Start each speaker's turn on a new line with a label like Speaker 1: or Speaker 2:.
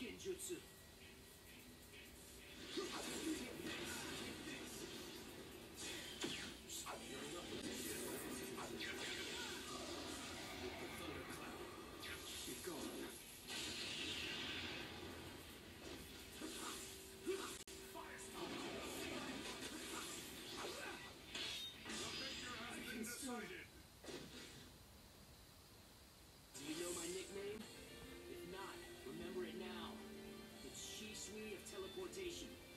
Speaker 1: Genjutsu. teleportation.